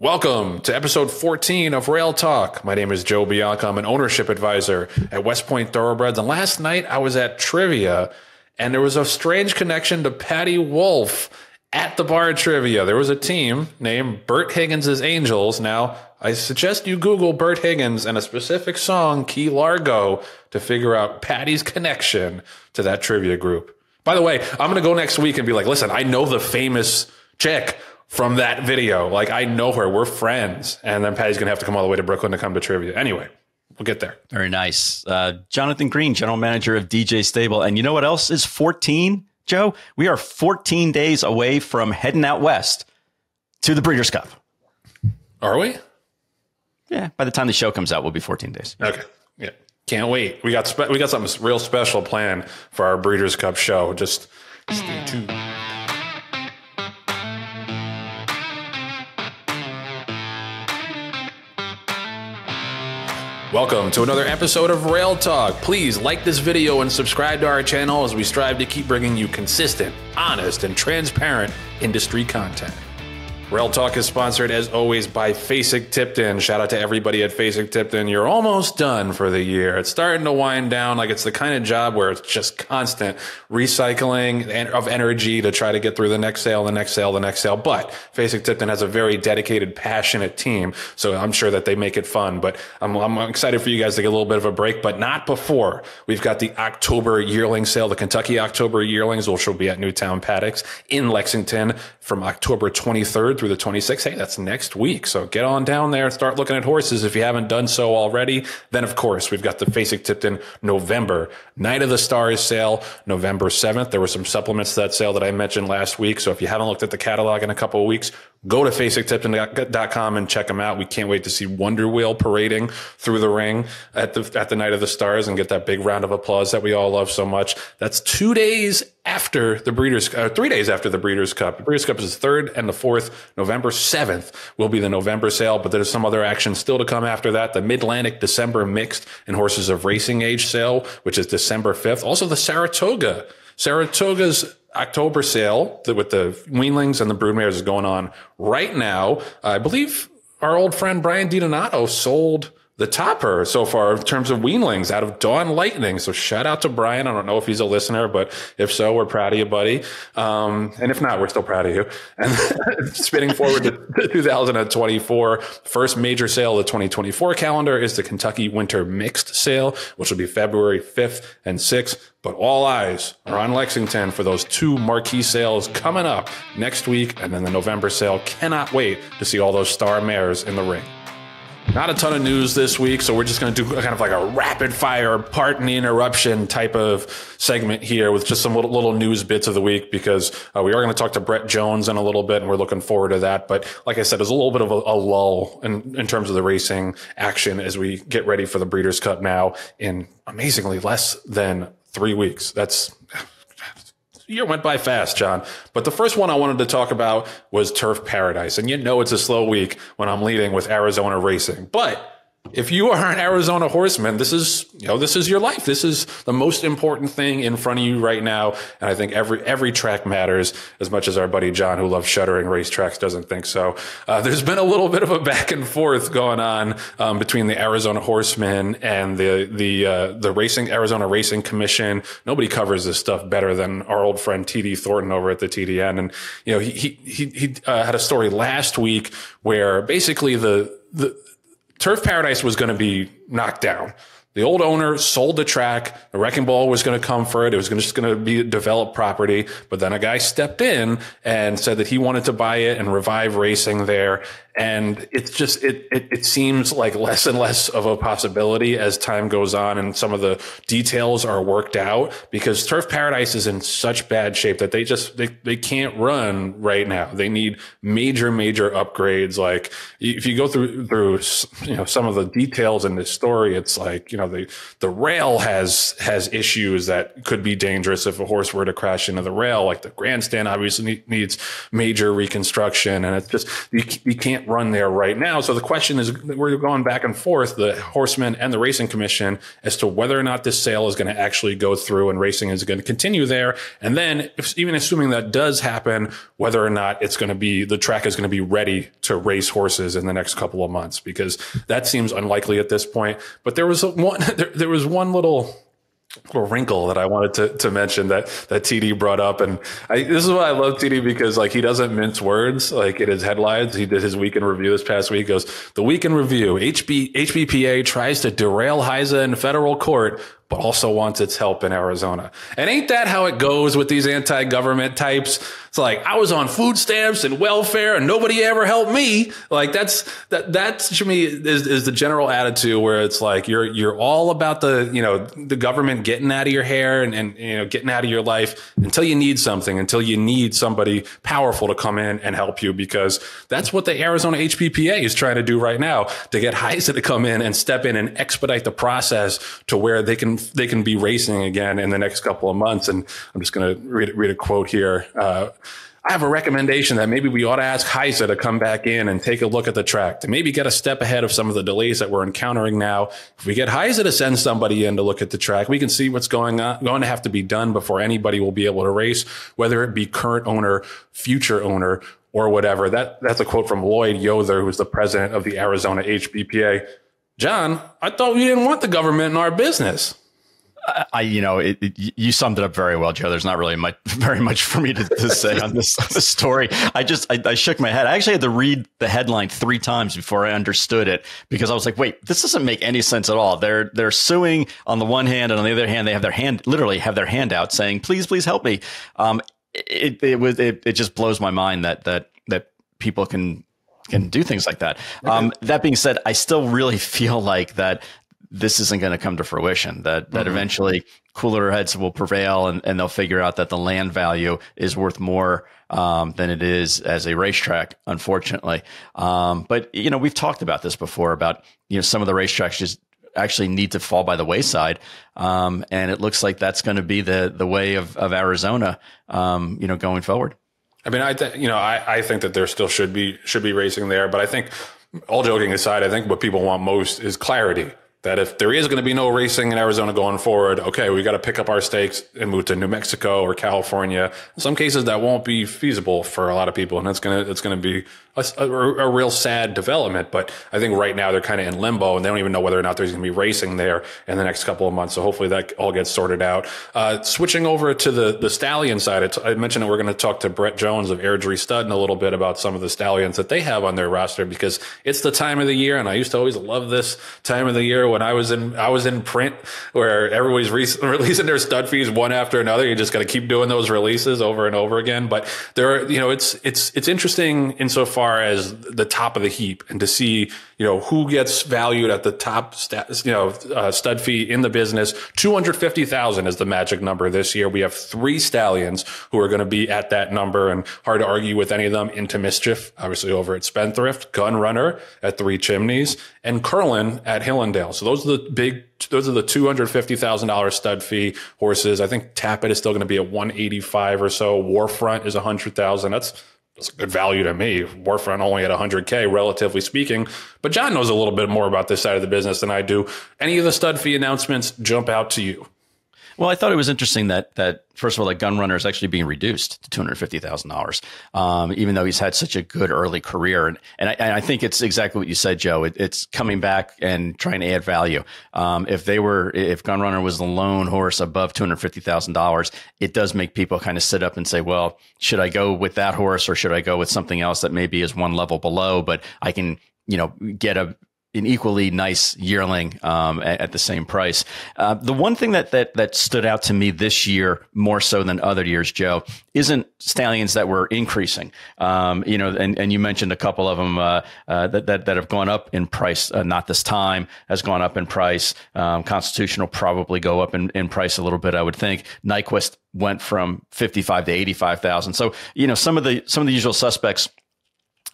Welcome to episode 14 of Rail Talk. My name is Joe Bianca. I'm an ownership advisor at West Point Thoroughbreds. And last night I was at trivia and there was a strange connection to Patty Wolf at the bar trivia. There was a team named Bert Higgins' Angels. Now, I suggest you Google Bert Higgins and a specific song, Key Largo, to figure out Patty's connection to that trivia group. By the way, I'm going to go next week and be like, listen, I know the famous chick from that video. Like I know her. We're friends. And then Patty's gonna have to come all the way to Brooklyn to come to trivia. Anyway, we'll get there. Very nice. Uh, Jonathan Green, general manager of DJ Stable. And you know what else is 14, Joe? We are 14 days away from heading out west to the Breeders' Cup. Are we? Yeah. By the time the show comes out, we'll be 14 days. Okay. Yeah. Can't wait. We got spe- we got something real special planned for our Breeders' Cup show. Just stay tuned. Welcome to another episode of Rail Talk. Please like this video and subscribe to our channel as we strive to keep bringing you consistent, honest, and transparent industry content. Rail Talk is sponsored as always by Fasig Tipton. Shout out to everybody at Fasig Tipton. You're almost done for the year. It's starting to wind down. Like it's the kind of job where it's just constant recycling of energy to try to get through the next sale, the next sale, the next sale. But Fasig Tipton has a very dedicated, passionate team. So I'm sure that they make it fun. But I'm, I'm excited for you guys to get a little bit of a break, but not before. We've got the October yearling sale, the Kentucky October yearlings, which will be at Newtown Paddocks in Lexington from October 23rd through the 26th. Hey, that's next week. So get on down there and start looking at horses if you haven't done so already. Then, of course, we've got the Fasig Tipton November Night of the Stars sale, November 7th. There were some supplements to that sale that I mentioned last week. So if you haven't looked at the catalog in a couple of weeks, go to fasigtipton.com and check them out. We can't wait to see Wonder Wheel parading through the ring at the at the night of the stars and get that big round of applause that we all love so much. That's two days after the Breeders, uh, three days after the Breeders' Cup. The Breeders' Cup is the third and the fourth. November seventh will be the November sale, but there's some other action still to come after that. The Mid Atlantic December Mixed and Horses of Racing Age sale, which is December fifth. Also the Saratoga. Saratoga's October sale with the weanlings and the broodmares is going on right now. I believe our old friend Brian DiDonato sold the topper so far in terms of weanlings out of Dawn Lightning. So shout out to Brian. I don't know if he's a listener, but if so, we're proud of you, buddy. Um, and if not, we're still proud of you. And spinning forward to 2024, first major sale of the 2024 calendar is the Kentucky Winter Mixed Sale, which will be February 5th and 6th. But all eyes are on Lexington for those two marquee sales coming up next week. And then the November sale. Cannot wait to see all those star mares in the ring. Not a ton of news this week, so we're just going to do kind of like a rapid fire pardon the interruption type of segment here with just some little, little news bits of the week because uh, we are going to talk to Bret Jones in a little bit and we're looking forward to that. But like I said, there's a little bit of a, a lull in, in terms of the racing action as we get ready for the Breeders' Cup now in amazingly less than three weeks. That's year went by fast, Jon. But the first one I wanted to talk about was Turf Paradise. And you know it's a slow week when I'm leading with Arizona Racing. But if you are an Arizona horseman, this is, you know, this is your life. This is the most important thing in front of you right now. And I think every, every track matters as much as our buddy Jon, who loves shuttering racetracks, doesn't think so. Uh, there's been a little bit of a back and forth going on, um, between the Arizona horsemen and the, the, uh, the racing, Arizona Racing Commission. Nobody covers this stuff better than our old friend TD Thornton over at the TDN. And, you know, he, he, he, he uh, had a story last week where basically the, the, Turf Paradise was going to be knocked down. The old owner sold the track. The wrecking ball was going to come for it. It was just going to be a developed property. But then a guy stepped in and said that he wanted to buy it and revive racing there. And it's just, it, it, it seems like less and less of a possibility as time goes on and some of the details are worked out because Turf Paradise is in such bad shape that they just, they, they can't run right now. They need major, major upgrades. Like if you go through, through, you know, some of the details in this story, it's like, you know, the, the rail has, has issues that could be dangerous if a horse were to crash into the rail. Like the grandstand obviously needs major reconstruction and it's just, you, you can't run there right now. So the question is, we're going back and forth, the horsemen and the racing commission, as to whether or not this sale is going to actually go through and racing is going to continue there. And then, if, even assuming that does happen, whether or not it's going to be the track is going to be ready to race horses in the next couple of months, because that seems unlikely at this point. But there was one, there, there was one little little wrinkle that I wanted to, to mention that that TD brought up, and I, this is why I love TD because like he doesn't mince words. Like in his headlines, he did his weekend review this past week. Goes the weekend review. HB HBPA tries to derail HISA in federal court but also wants its help in Arizona. And ain't that how it goes with these anti government types? It's like I was on food stamps and welfare and nobody ever helped me. Like that's that that to me is, is the general attitude where it's like you're you're all about the you know the government getting out of your hair and, and you know getting out of your life until you need something until you need somebody powerful to come in and help you because that's what the Arizona HBPA is trying to do right now to get HISA to come in and step in and expedite the process to where they can they can be racing again in the next couple of months. And I'm just going to read, read a quote here. Uh, I have a recommendation that maybe we ought to ask HISA to come back in and take a look at the track to maybe get a step ahead of some of the delays that we're encountering now. If we get HISA to send somebody in to look at the track, we can see what's going on, going to have to be done before anybody will be able to race, whether it be current owner, future owner, or whatever. That that's a quote from Lloyd Yother, who's the president of the Arizona HBPA. Jon, I thought we didn't want the government in our business. I, you know, it, it, you summed it up very well, Joe. There's not really much, very much for me to, to say on this, this story. I just, I, I, shook my head. I actually had to read the headline three times before I understood it because I was like, wait, this doesn't make any sense at all. They're, they're suing on the one hand, and on the other hand, they have their hand, literally have their hand out saying, please, please help me. Um, it, it was, it, it just blows my mind that, that, that people can can do things like that. Um, that being said, I still really feel like that this isn't going to come to fruition. That that mm-hmm. eventually cooler heads will prevail, and, and they'll figure out that the land value is worth more um, than it is as a racetrack. Unfortunately, um, but you know we've talked about this before about you know some of the racetracks just actually need to fall by the wayside, um, and it looks like that's going to be the the way of of Arizona, um, you know, going forward. I mean, I think you know, I, I think that there still should be should be racing there, but I think all joking aside, I think what people want most is clarity that if there is going to be no racing in Arizona going forward, okay, we got to pick up our stakes and move to New Mexico or California. In some cases, that won't be feasible for a lot of people, and it's gonna it's gonna be a, a, a real sad development. But I think right now they're kind of in limbo, and they don't even know whether or not there's going to be racing there in the next couple of months. So hopefully that all gets sorted out. Uh, switching over to the the stallion side, I mentioned that we're going to talk to Bret Jones of Airdrie Stud in a little bit about some of the stallions that they have on their roster because it's the time of the year, and I used to always love this time of the year when I was in I was in print where everybody's re- releasing their stud fees one after another. You just got to keep doing those releases over and over again. But there, are, you know, it's it's it's interesting insofar as the top of the heap and to see you know who gets valued at the top st- you know uh, stud fee in the business. Two hundred fifty thousand is the magic number this year. We have three stallions who are going to be at that number, and hard to argue with any of them. Into mischief, obviously over at Spendthrift, Gun Runner at Three Chimneys, and Curlin at Hill 'n' Dale. So those are the big those are the two hundred fifty thousand dollars stud fee horses. I think Tapit is still going to be at one eighty five or so. Warfront is a hundred thousand. That's that's a good value to me. Warfront only at 100K, relatively speaking. But Jon knows a little bit more about this side of the business than I do. Any of the stud fee announcements jump out to you? Well, I thought it was interesting that that first of all, that Gun Runner is actually being reduced to two hundred fifty thousand um, dollars, even though he's had such a good early career. And and I, and I think it's exactly what you said, Joe. It, it's coming back and trying to add value. Um, if they were, if Gun Runner was the lone horse above two hundred fifty thousand dollars, it does make people kind of sit up and say, well, should I go with that horse or should I go with something else that maybe is one level below, but I can you know get a an equally nice yearling um, at, at, the same price. Uh, the one thing that, that that stood out to me this year more so than other years, Joe, isn't stallions that were increasing. Um, you know, and, and you mentioned a couple of them uh, uh, that, that that have gone up in price. Uh, not this time has gone up in price. Um, Constitutional probably go up in, in price a little bit. I would think. Nyquist went from fifty five to eighty five thousand. So you know, some of the some of the usual suspects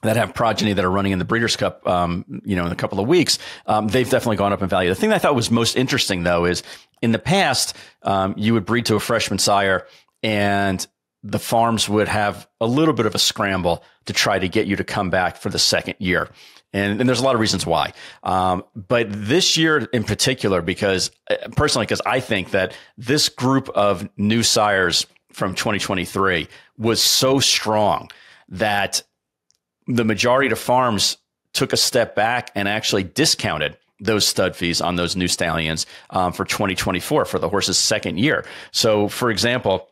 that have progeny that are running in the Breeders' Cup, um, you know, in a couple of weeks, um, they've definitely gone up in value. The thing I thought was most interesting, though, is in the past, um, you would breed to a freshman sire and the farms would have a little bit of a scramble to try to get you to come back for the second year. And, and there's a lot of reasons why. Um, but this year in particular, because uh, personally, because I think that this group of new sires from 2023 was so strong that the majority of farms took a step back and actually discounted those stud fees on those new stallions um, for 2024 for the horse's second year. So, for example,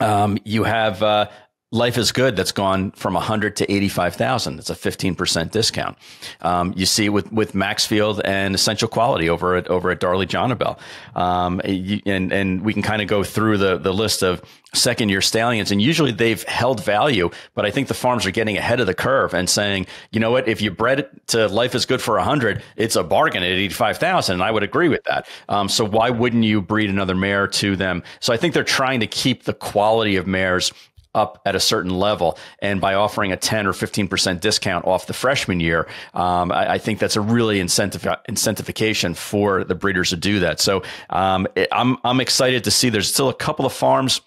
um, you have uh, Life is Good that's gone from 100 to 85,000. It's a 15% discount. Um, you see with with Maxfield and Essential Quality over at over at Darley Jonabel. Um, and and we can kind of go through the the list of second year stallions and usually they've held value, but I think the farms are getting ahead of the curve and saying, you know what, if you bred it to Life is Good for 100, it's a bargain at 85,000 and I would agree with that. Um, so why wouldn't you breed another mare to them? So I think they're trying to keep the quality of mares up at a certain level. And by offering a 10 or 15% discount off the freshman year, um, I, I, think that's a really incentive, incentivification for the breeders to do that. So um, I'm, I'm excited to see there's still a couple of farms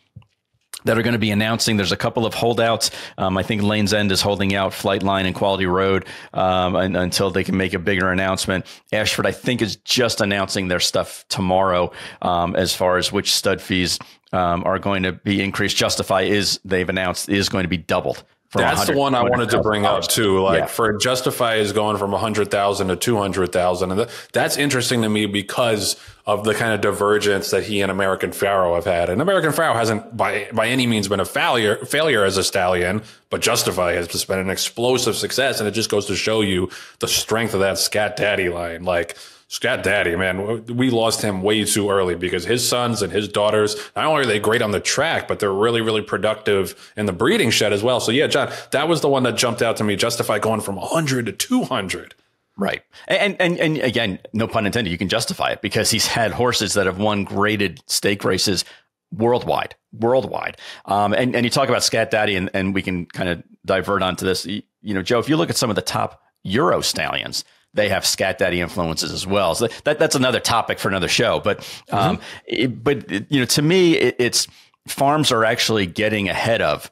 that are going to be announcing. There's a couple of holdouts. Um, I think Lane's End is holding out Flightline and Quality Road um, and, until they can make a bigger announcement. Ashford, I think, is just announcing their stuff tomorrow um, as far as which stud fees um, are going to be increased. Justify is they've announced is going to be doubled. That's the one I wanted to bring up too. Like yeah. for Justify is going from a hundred thousand to two hundred thousand, and that's interesting to me because of the kind of divergence that he and American Pharoah have had. And American Pharoah hasn't by by any means been a failure failure as a stallion, but Justify has just been an explosive success, and it just goes to show you the strength of that Scat Daddy line. Like Scat Daddy, man, we lost him way too early because his sons and his daughters, not only are they great on the track, but they're really, really productive in the breeding shed as well. So, yeah, Jon, that was the one that jumped out to me. Justify going from 100 to 200. Right. And, and, and again, no pun intended, you can justify it because he's had horses that have won graded stake races worldwide, worldwide. Um, and, and you talk about Scat Daddy, and, and we can kind of divert onto this. You know, Joe, if you look at some of the top Euro stallions, they have scat daddy influences as well. So that that's another topic for another show. But um, mm-hmm. it, but you know, to me, it, it's farms are actually getting ahead of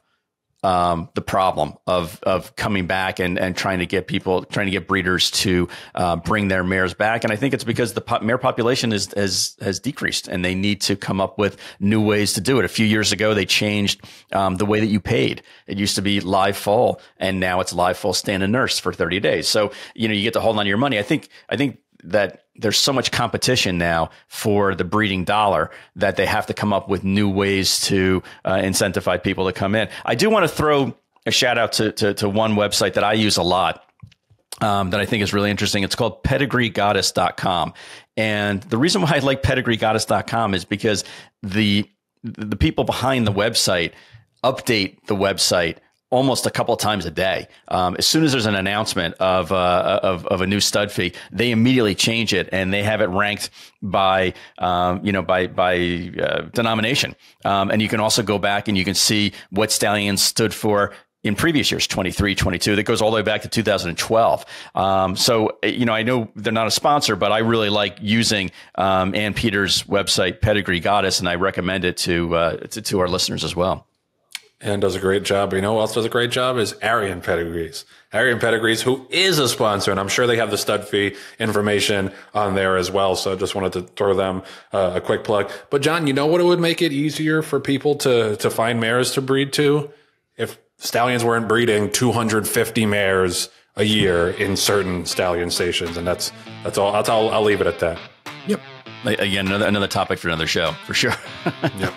um, the problem of of coming back and and trying to get people trying to get breeders to uh, bring their mares back. And I think it's because the po- mare population is has has decreased, and they need to come up with new ways to do it. A few years ago, they changed um, the way that you paid. It used to be live foal, and now it's live foal stand and nurse for thirty days. So you know you get to hold on to your money. I think I think that there's so much competition now for the breeding dollar that they have to come up with new ways to uh, incentivize people to come in. I do want to throw a shout out to, to, to one website that I use a lot. Um, that I think is really interesting. It's called pedigreegoddess.com. And the reason why I like pedigreegoddess.com is because the the people behind the website update the website almost a couple of times a day. Um, as soon as there's an announcement of, uh, of, of a new stud fee, they immediately change it and they have it ranked by um, you know by by uh, denomination. Um, and you can also go back and you can see what stallions stood for in previous years 23 22 that goes all the way back to 2012 um, so you know i know they're not a sponsor but i really like using um, ann peters website pedigree goddess and i recommend it to, uh, to, to our listeners as well and does a great job. You know who else does a great job is Arion Pedigrees. Arion Pedigrees, who is a sponsor, and I'm sure they have the stud fee information on there as well. So I just wanted to throw them uh, a quick plug. But Jon, you know what it would make it easier for people to to find mares to breed to if stallions weren't breeding 250 mares a year in certain stallion stations, and that's that's all. That's all. I'll leave it at that. Yep. Again, another another topic for another show for sure. yep.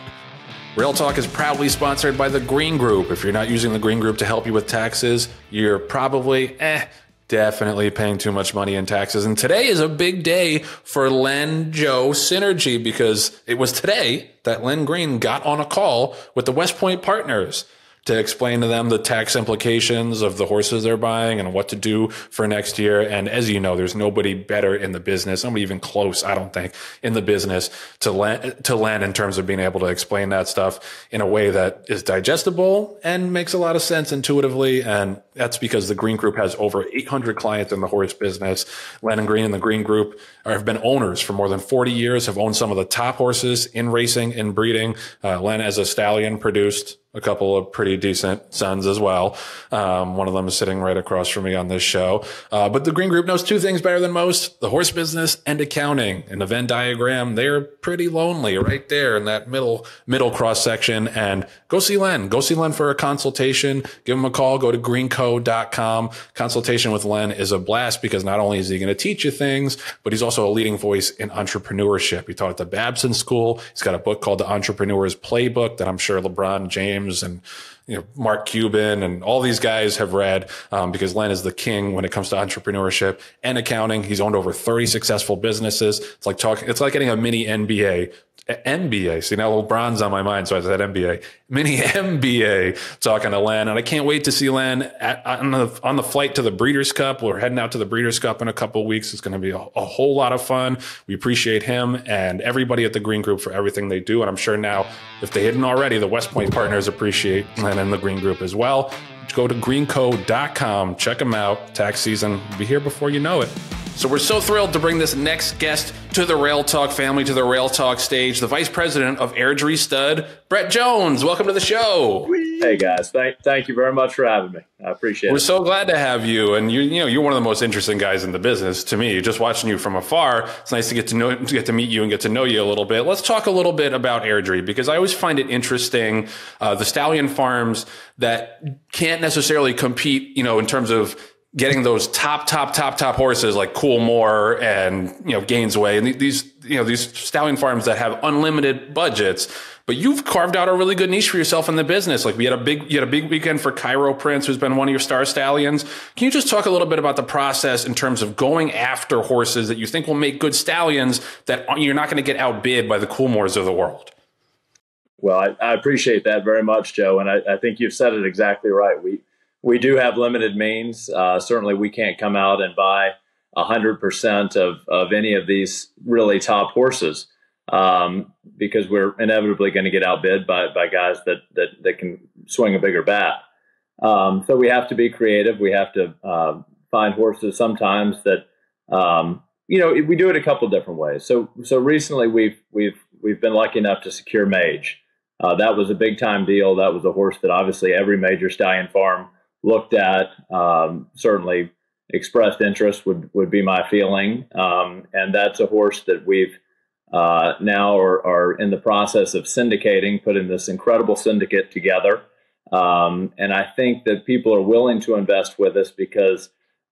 Rail Talk is proudly sponsored by the Green Group. If you're not using the Green Group to help you with taxes, you're probably, eh, definitely paying too much money in taxes. And today is a big day for Len Joe Synergy because it was today that Len Green got on a call with the West Point partners to explain to them the tax implications of the horses they're buying and what to do for next year. And as you know, there's nobody better in the business, nobody even close, I don't think, in the business to land, to land in terms of being able to explain that stuff in a way that is digestible and makes a lot of sense intuitively. And that's because the Green Group has over 800 clients in the horse business. Len and Green and the Green Group are, have been owners for more than 40 years, have owned some of the top horses in racing and breeding. Uh, Len, as a stallion, produced a couple of pretty decent sons as well. Um, one of them is sitting right across from me on this show. Uh, but the Green Group knows two things better than most the horse business and accounting. In the Venn diagram, they're pretty lonely right there in that middle, middle cross section. And go see Len. Go see Len for a consultation. Give him a call. Go to greenco.com. Consultation with Len is a blast because not only is he going to teach you things, but he's also a leading voice in entrepreneurship. He taught at the Babson School. He's got a book called The Entrepreneur's Playbook that I'm sure LeBron James James and you know Mark Cuban and all these guys have read um, because Len is the king when it comes to entrepreneurship and accounting. He's owned over 30 successful businesses. It's like talking. It's like getting a mini MBA MBA. See, now LeBron's on my mind, so I said MBA. Mini MBA talking to Len, and I can't wait to see Len at, on the on the flight to the Breeders' Cup. We're heading out to the Breeders' Cup in a couple weeks. It's going to be a, a, whole lot of fun. We appreciate him and everybody at the Green Group for everything they do, and I'm sure now, if they didn't already, the West Point partners appreciate Len and the Green Group as well. Go to greenco.com, check them out. Tax season will be here before you know it. So we're so thrilled to bring this next guest to the Rail Talk family, to the Rail Talk stage, the Vice President of Airdrie Stud, Bret Jones. Welcome to the show. Hey guys, thank thank you very much for having me. I appreciate we're it. We're so glad to have you, and you you know you're one of the most interesting guys in the business to me. Just watching you from afar, it's nice to get to know to get to meet you and get to know you a little bit. Let's talk a little bit about Airdrie because I always find it interesting uh, the stallion farms that can't necessarily compete, you know, in terms of getting those top, top, top, top horses like Coolmore and you know Gainesway and these you know these stallion farms that have unlimited budgets. But you've carved out a really good niche for yourself in the business. Like we had a big, you had a big weekend for Cairo Prince, who's been one of your star stallions. Can you just talk a little bit about the process in terms of going after horses that you think will make good stallions that you're not going to get outbid by the Coolmores of the world? Well, I, I appreciate that very much, Joe, and I, I think you've said it exactly right. We we do have limited means. Uh, certainly, we can't come out and buy hundred percent of of any of these really top horses um, because we're inevitably going to get outbid by by guys that that that can swing a bigger bat. Um, so we have to be creative. We have to uh, find horses sometimes that um, you know we do it a couple different ways. So so recently we've we've we've been lucky enough to secure Mage. Uh, that was a big time deal. That was a horse that obviously every major stallion farm looked at. Um, certainly expressed interest would would be my feeling, um, and that's a horse that we've uh, now are, are, in the process of syndicating, putting this incredible syndicate together. Um, and I think that people are willing to invest with us because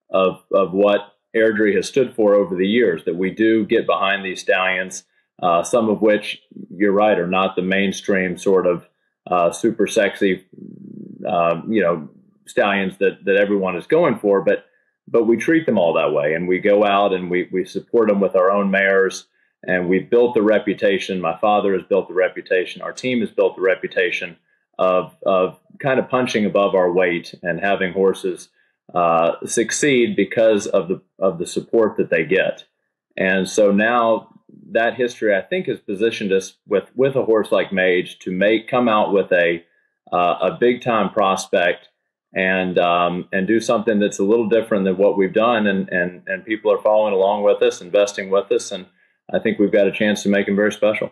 of of what Airdrie has stood for over the years. That we do get behind these stallions, uh, some of which you're right are not the mainstream sort of uh, super sexy, uh, you know, stallions that that everyone is going for, but but we treat them all that way, and we go out and we we support them with our own mares, and we've built the reputation. My father has built the reputation. Our team has built the reputation of of kind of punching above our weight and having horses uh, succeed because of the of the support that they get. And so now that history, I think, has positioned us with with a horse like Mage to make come out with a uh, a big time prospect and um, and do something that's a little different than what we've done, and and and people are following along with us, investing with us, and I think we've got a chance to make them very special.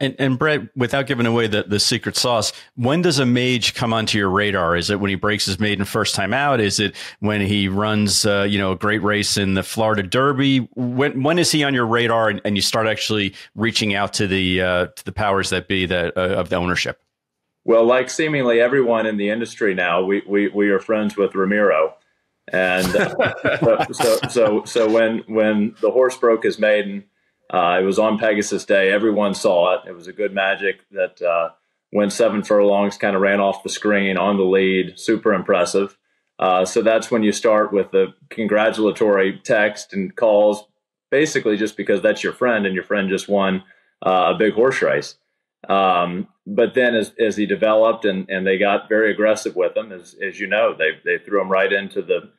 And, and Bret, without giving away the, the secret sauce, when does a mage come onto your radar? Is it when he breaks his maiden first time out? Is it when he runs, uh, you know, a great race in the Florida Derby? When when is he on your radar, and, and you start actually reaching out to the uh, to the powers that be that uh, of the ownership? Well, like seemingly everyone in the industry now, we we, we are friends with Ramiro, and uh, so, so, so when when the horse broke his maiden, uh, it was on Pegasus Day. Everyone saw it. It was a good magic that uh, went seven furlongs, kind of ran off the screen on the lead. Super impressive. Uh, so that's when you start with the congratulatory text and calls, basically just because that's your friend and your friend just won uh, a big horse race. Um, but then as, as he developed and, and they got very aggressive with him, as, as you know, they, they threw him right into the,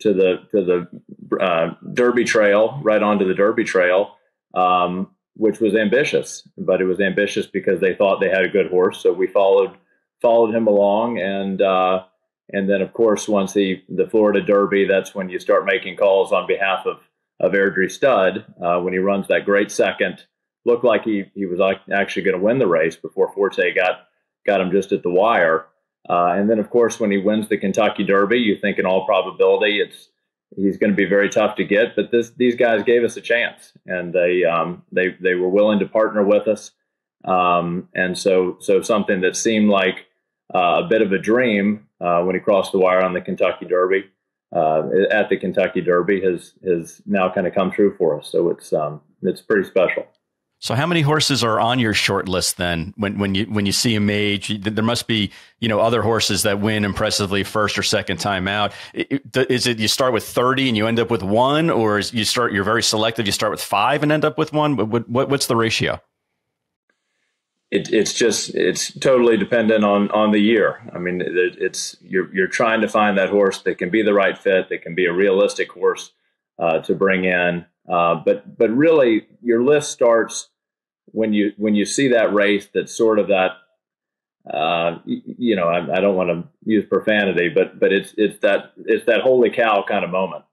to the, to the uh, Derby trail, right onto the Derby trail, um, which was ambitious, but it was ambitious because they thought they had a good horse. So we followed, followed him along. And, uh, and then of course, once he, the Florida Derby, that's when you start making calls on behalf of, of Airdrie Stud, uh, when he runs that great second, looked like he he was actually going to win the race before Forte got got him just at the wire. Uh, and then, of course, when he wins the Kentucky Derby, you think in all probability it's he's going to be very tough to get. But this these guys gave us a chance, and they um, they they were willing to partner with us. Um, and so so something that seemed like uh, a bit of a dream uh, when he crossed the wire on the Kentucky Derby uh, at the Kentucky Derby has has now kind of come true for us. So it's um, it's pretty special. So how many horses are on your short list then? When when you when you see a mage, there must be you know other horses that win impressively first or second time out. Is it you start with thirty and you end up with one, or is you start you're very selective? You start with five and end up with one. What, what what's the ratio? It, it's just it's totally dependent on on the year. I mean, it, it's you're you're trying to find that horse that can be the right fit, that can be a realistic horse uh, to bring in. Uh, but but really, your list starts when you when you see that race that's sort of that uh, you know I, I don't want to use profanity, but but it's it's that it's that holy cow kind of moment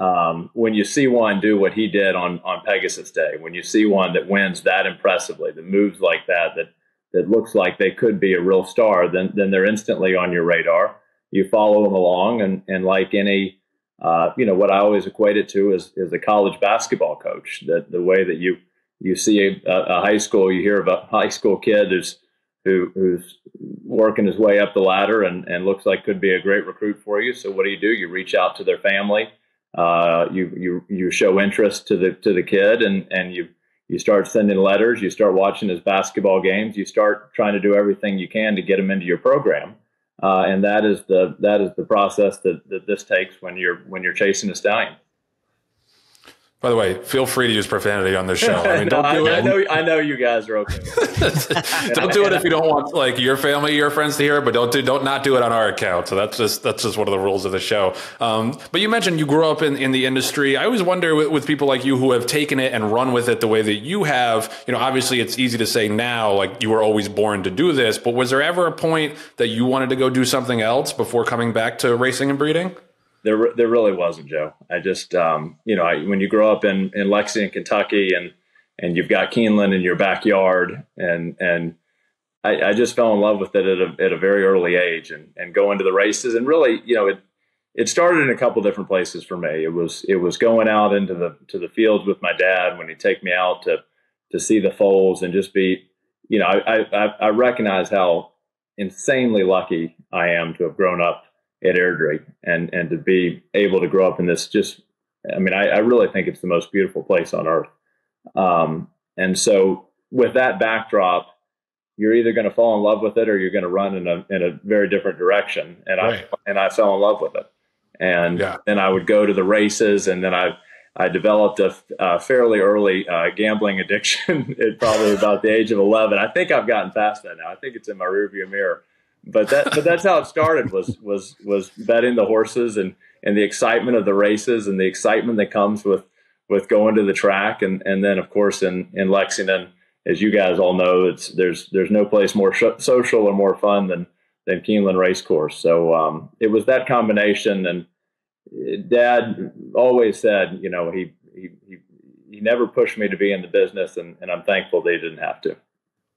um, when you see one do what he did on on Pegasus Day. When you see one that wins that impressively, that moves like that, that that looks like they could be a real star, then then they're instantly on your radar. You follow them along, and and like any uh, you know what I always equate it to is is a college basketball coach. That the way that you you see a, a, high school, you hear of a high school kid who's who, who's working his way up the ladder and, and looks like could be a great recruit for you. So what do you do? You reach out to their family. Uh, you you you show interest to the to the kid, and and you you start sending letters. You start watching his basketball games. You start trying to do everything you can to get him into your program. Uh, and that is the that is the process that, that this takes when you're when you're chasing a stallion. By the way, feel free to use profanity on this show. I mean, no, don't do I, it. I know, I know you guys are okay. don't do it if you don't want like your family, your friends to hear it, but don't do don't not do it on our account. So that's just that's just one of the rules of the show. Um, but you mentioned you grew up in, in the industry. I always wonder with, with, people like you who have taken it and run with it the way that you have. You know, obviously it's easy to say now like you were always born to do this, but was there ever a point that you wanted to go do something else before coming back to racing and breeding? There there really wasn't, Joe. I just um, you know I, when you grow up in in Lexington, Kentucky, and and you've got Keeneland in your backyard, and and I, I just fell in love with it at a, at a very early age, and and going to the races, and really you know it it started in a couple different places for me. It was it was going out into the to the fields with my dad when he'd take me out to to see the foals and just be you know I I, I recognize how insanely lucky I am to have grown up at Airdrie and and to be able to grow up in this just I mean I, I really think it's the most beautiful place on earth. Um, and so with that backdrop, you're either going to fall in love with it or you're going to run in a in a very different direction. And right. I and I fell in love with it. And yeah. then I would go to the races, and then I I developed a, a fairly early uh, gambling addiction at probably about the age of 11. I think I've gotten past that now. I think it's in my rearview mirror but that but that's how it started was was was betting the horses and and the excitement of the races and the excitement that comes with with going to the track. And and then of course in in Lexington as you guys all know it's there's there's no place more sh- social or more fun than than Keeneland Racecourse. So um, it was that combination. And dad always said you know he he he, he never pushed me to be in the business and, and I'm thankful they didn't have to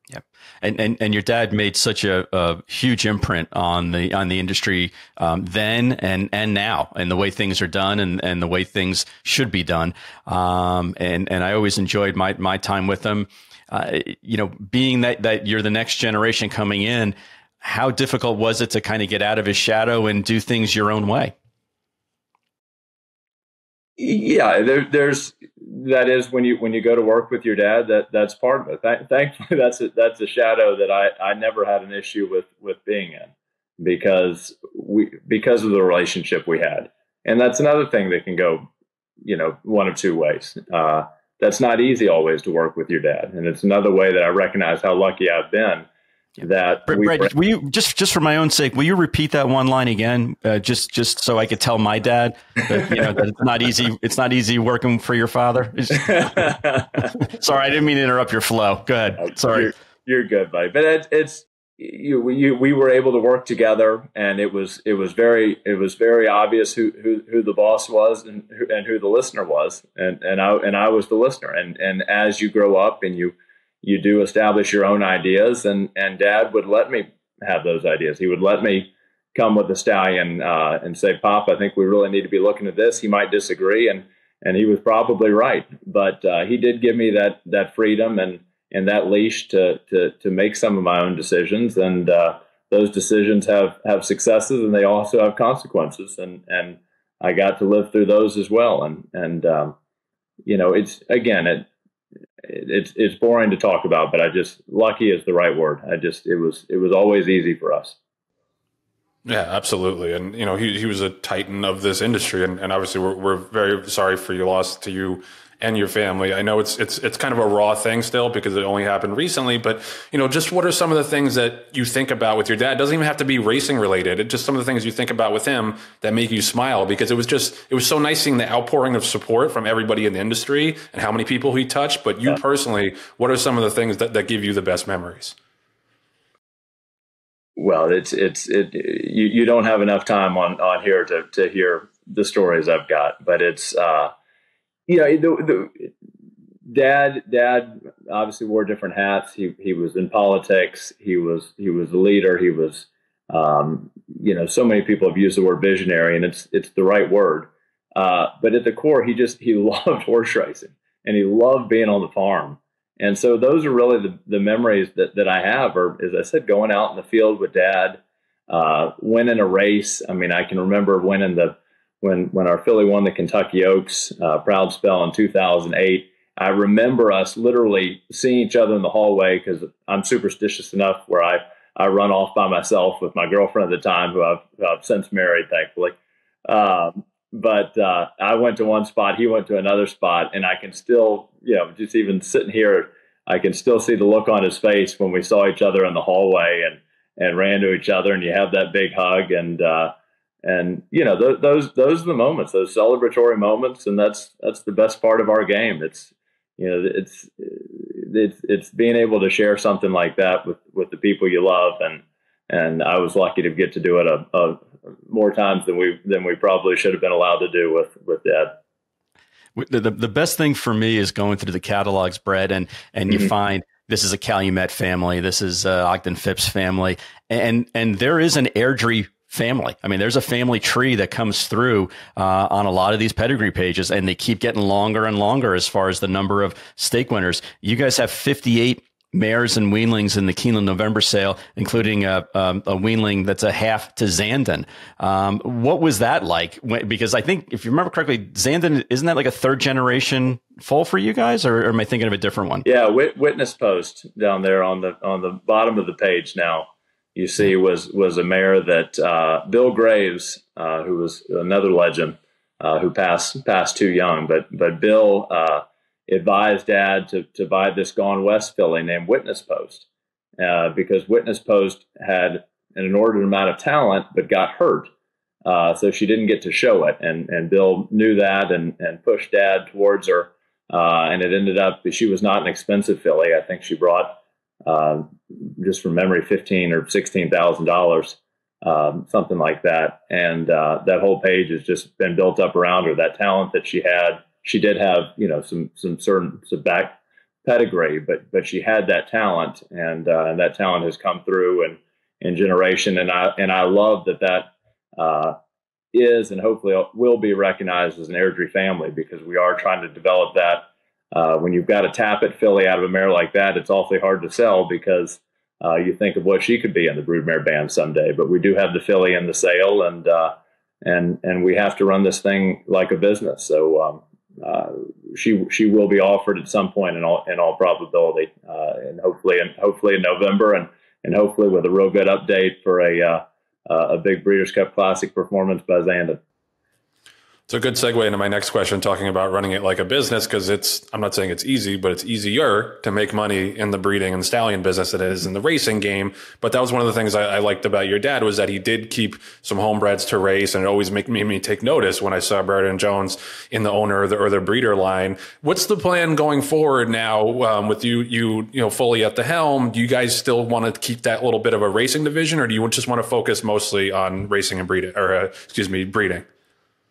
yeah, and, and and your dad made such a, a huge imprint on the on the industry um, then and and now, and the way things are done, and, and the way things should be done. Um, and and I always enjoyed my my time with him. Uh, you know, being that that you're the next generation coming in, how difficult was it to kind of get out of his shadow and do things your own way? Yeah, there, there's that is when you when you go to work with your dad. That that's part of it. Th- thankfully, that's a, that's a shadow that I I never had an issue with with being in because we because of the relationship we had, and that's another thing that can go, you know, one of two ways. Uh, that's not easy always to work with your dad, and it's another way that I recognize how lucky I've been that Bret, we Bret, will you just just for my own sake will you repeat that one line again? Uh, just just so I could tell my dad that you know that it's not easy it's not easy working for your father? Sorry I didn't mean to interrupt your flow. Go ahead. Sorry. you're, you're good buddy. But it, it's you, you we were able to work together and it was it was very it was very obvious who who, who the boss was and who, and who the listener was. And and I and I was the listener. And and as you grow up and you you do establish your own ideas and and dad would let me have those ideas. He would let me come with the stallion uh, and say, "Pop, I think we really need to be looking at this." He might disagree, and and he was probably right, but uh, he did give me that that freedom and and that leash to to to make some of my own decisions, and uh, those decisions have have successes and they also have consequences, and and I got to live through those as well, and and um, you know, it's again it. It's it's boring to talk about, but I just lucky is the right word. I just it was it was always easy for us. Yeah, absolutely. And, you know, he, he was a titan of this industry. And, and obviously, we're, we're very sorry for your loss to you and your family. I know it's it's it's kind of a raw thing still because it only happened recently, but you know, just what are some of the things that you think about with your dad? It doesn't even have to be racing related. It just some of the things you think about with him that make you smile because it was just it was so nice seeing the outpouring of support from everybody in the industry and how many people he touched. But you yeah. personally, what are some of the things that, that give you the best memories? well, it's it's it. You, you don't have enough time on on here to to hear the stories I've got, but it's uh, you know the, the dad dad obviously wore different hats. He he was in politics. He was he was a leader. He was um, you know so many people have used the word visionary, and it's it's the right word. Uh, but at the core, he just he loved horse racing, and he loved being on the farm. And so those are really the, the memories that, that I have or as I said, going out in the field with dad, uh, winning a race. I mean, I can remember winning the, when, when our filly won the Kentucky Oaks uh, proud spell in 2008. I remember us literally seeing each other in the hallway because I'm superstitious enough where I, I run off by myself with my girlfriend at the time, who I've, who I've since married, thankfully. Um, but uh, I went to one spot, he went to another spot, and I can still, you know, just even sitting here, I can still see the look on his face when we saw each other in the hallway and and ran to each other, and you have that big hug, and uh, and you know th- those those are the moments, those celebratory moments, and that's that's the best part of our game. It's you know it's it's it's being able to share something like that with with the people you love, and and I was lucky to get to do it a, a more times than we than we probably should have been allowed to do with with Dad. The, the, the best thing for me is going through the catalogs, Bret, and and you mm-hmm. find this is a Calumet family, this is uh, Ogden Phipps family, and and there is an Airdrie family. I mean, there's a family tree that comes through uh, on a lot of these pedigree pages, and they keep getting longer and longer as far as the number of stake winners. You guys have 58 mares and weanlings in the Keeneland November sale, including a, a, a weanling that's a half to Zandon. Um, what was that like? Because I think, if you remember correctly, Zandon isn't that like a third generation foal for you guys, or, or am I thinking of a different one? Yeah, witness post down there on the on the bottom of the page now. You see, was was a mare that uh, Bill Graves, uh, who was another legend, uh, who passed passed too young, but but Bill uh, advised dad to, to buy this Gone West filly named Witness Post uh, because Witness Post had an inordinate amount of talent but got hurt. Uh, so she didn't get to show it. And, and Bill knew that and, and pushed dad towards her. Uh, and it ended up, she was not an expensive filly. I think she brought, uh, just from memory, fifteen or $16,000. Um, something like that. And uh, that whole page has just been built up around her. That talent that she had, she did have you know some some certain some back pedigree, but but she had that talent, and uh, and that talent has come through and in generation, and I and I love that that uh, is and hopefully will be recognized as an Airdrie family because we are trying to develop that. Uh, when you've got a Tapit filly out of a mare like that, it's awfully hard to sell because uh, you think of what she could be in the broodmare band someday. But we do have the filly in the sale, and uh, and and we have to run this thing like a business. So um, uh, she she will be offered at some point in all in all probability, uh, and hopefully and hopefully in November, and and hopefully with a real good update for a uh, a big Breeders' Cup Classic performance by Zandon. It's a good segue into my next question, talking about running it like a business, because it's, I'm not saying it's easy, but it's easier to make money in the breeding and stallion business than it is in the racing game. But that was one of the things I, I liked about your dad was that he did keep some homebreds to race and it always made me take notice when I saw Brereton Jones in the owner or the, or the breeder line. What's the plan going forward now um, with you, you, you know, fully at the helm? Do you guys still want to keep that little bit of a racing division or do you just want to focus mostly on racing and breeding or, uh, excuse me, breeding?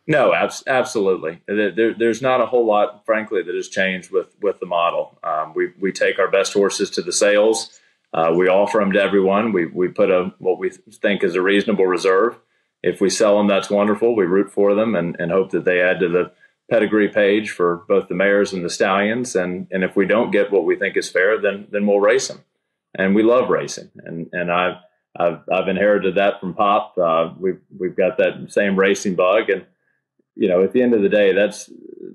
No, abs- absolutely. There, there's not a whole lot, frankly, that has changed with with the model. Um, we we take our best horses to the sales. Uh, we offer them to everyone. We we put a what we think is a reasonable reserve. If we sell them, that's wonderful. We root for them and, and hope that they add to the pedigree page for both the mares and the stallions. And and if we don't get what we think is fair, then then we'll race them. And we love racing. And and I've I've, I've inherited that from Pop. Uh, we've we've got that same racing bug, and you know, at the end of the day, that's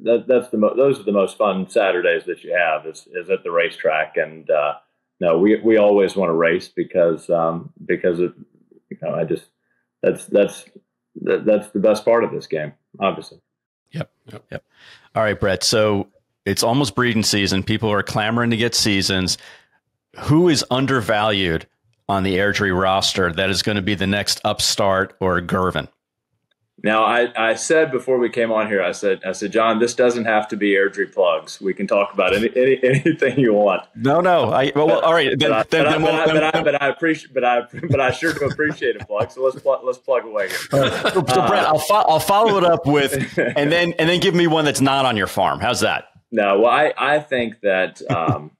that, that's the mo- those are the most fun Saturdays that you have is, is at the racetrack. And uh, no, we we always want to race because um, because it, you know I just that's that's that, that's the best part of this game, obviously. Yep. Yep. Yep. All right, Bret. So it's almost breeding season. People are clamoring to get seasons. Who is undervalued on the Airdrie roster that is going to be the next upstart or Girvin? Now, I, I said before we came on here, I said, I said, Jon, this doesn't have to be Airdrie plugs. We can talk about any, any anything you want. No, no. I well, all right. Then, but, then, I, then, but, I, but, I, but I appreciate, but I, but I sure do appreciate a plug. So let's plug, let's plug away here. so, so uh, Bret, I'll fo- I'll follow it up with, and then and then give me one that's not on your farm. How's that? No, well, I I think that um,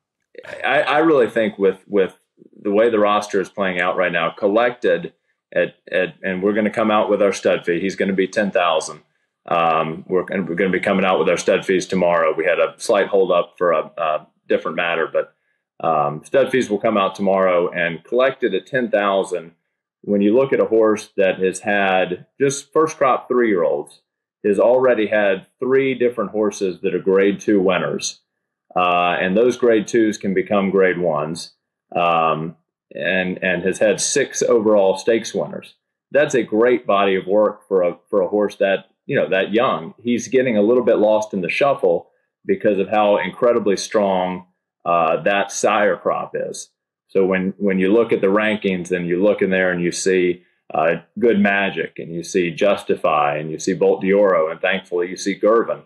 I I really think with with the way the roster is playing out right now, collected at, at and we're going to come out with our stud fee. He's going to be ten thousand. Um, we're, we're going to be coming out with our stud fees tomorrow. We had a slight hold up for a, a different matter, but um, stud fees will come out tomorrow and collected at ten thousand. When you look at a horse that has had just first crop three year olds, has already had three different horses that are grade two winners, uh, and those grade twos can become grade ones. Um, and and has had six overall stakes winners. That's a great body of work for a for a horse that you know that young. He's getting a little bit lost in the shuffle because of how incredibly strong uh, that sire crop is. So when when you look at the rankings and you look in there and you see uh, Good Magic and you see Justify and you see Bolt d'Oro and thankfully you see Girvin,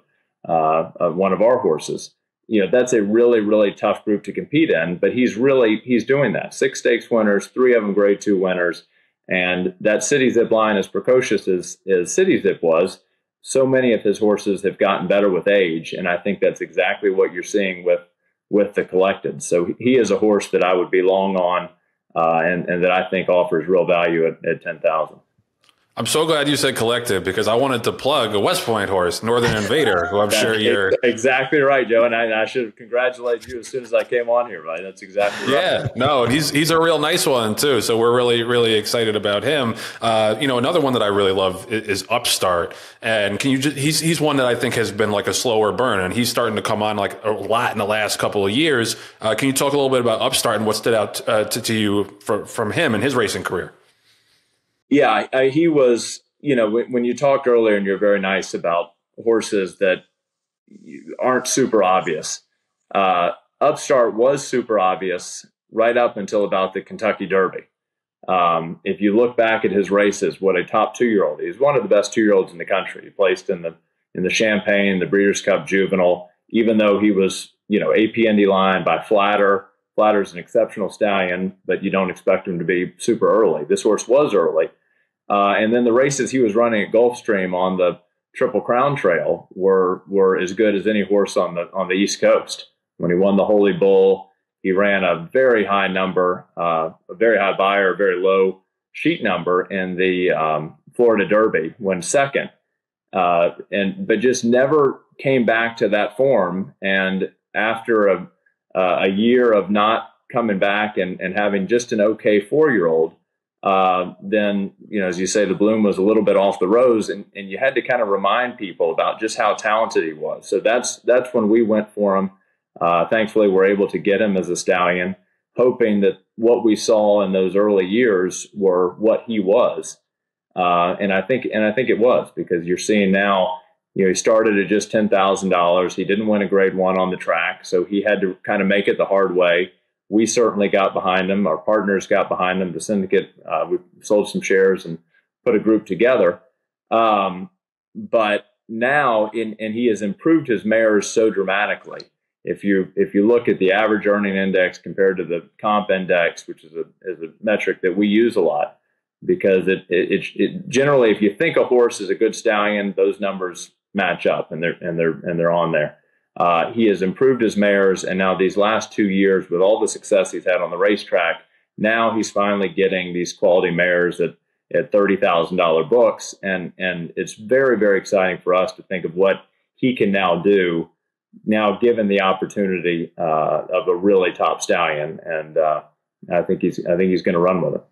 uh, one of our horses you know that's a really really tough group to compete in but he's really he's doing that. Six stakes winners three of them grade two winners and that city zip line as precocious as, as city zip was so many of his horses have gotten better with age and i think that's exactly what you're seeing with with the collected. So he is a horse that i would be long on uh, and, and that i think offers real value at, at 10000 I'm so glad you said collective because I wanted to plug a West Point horse, Northern Invader, who I'm sure you're exactly right, Joe. And I, I, should congratulate you as soon as I came on here. Right, that's exactly right. Yeah, no, he's he's a real nice one too. So we're really really excited about him. Uh, you know, another one that I really love is, is Upstart, and can you just he's he's one that I think has been like a slower burn, and he's starting to come on like a lot in the last couple of years. Uh, can you talk a little bit about Upstart and what stood out uh, to, to you for, from him and his racing career? Yeah, I, he was. You know, when, when, you talked earlier, and you're very nice about horses that aren't super obvious. Uh, Upstart was super obvious right up until about the Kentucky Derby. Um, if you look back at his races, what a top two year old. He's one of the best two year olds in the country. He placed in the in the Champagne, the Breeders' Cup Juvenile, even though he was, you know, A.P. Indy line by Flatter Flatter's an exceptional stallion, but you don't expect him to be super early. This horse was early. Uh, and then the races he was running at Gulfstream on the Triple Crown Trail were were as good as any horse on the on the East Coast. When he won the Holy Bull, he ran a very high number, uh, a very high Beyer, a very low sheet number in the um, Florida Derby, won second, uh, and but just never came back to that form. And after a uh, a year of not coming back and, and having just an okay four year old, uh, then, you know, as you say, the bloom was a little bit off the rose and, and you had to kind of remind people about just how talented he was. So that's, that's when we went for him. Uh, thankfully, we're able to get him as a stallion, hoping that what we saw in those early years were what he was. Uh, and I think, and I think it was because you're seeing now, you know, he started at just ten thousand dollars. He didn't win a grade one on the track, so he had to kind of make it the hard way. We certainly got behind him. Our partners got behind him. The syndicate, uh, we sold some shares and put a group together. Um, but now, in, and he has improved his mares so dramatically. If you if you look at the average earning index compared to the comp index, which is a is a metric that we use a lot, because it, it, it, generally, if you think a horse is a good stallion, those numbers match up and they're and they're and they're on there. Uh, he has improved his mares, and now these last two years, with all the success he's had on the racetrack, now he's finally getting these quality mares at at thirty thousand dollar books, and and it's very very exciting for us to think of what he can now do. Now, given the opportunity uh, of a really top stallion, and uh, I think he's I think he's going to run with it.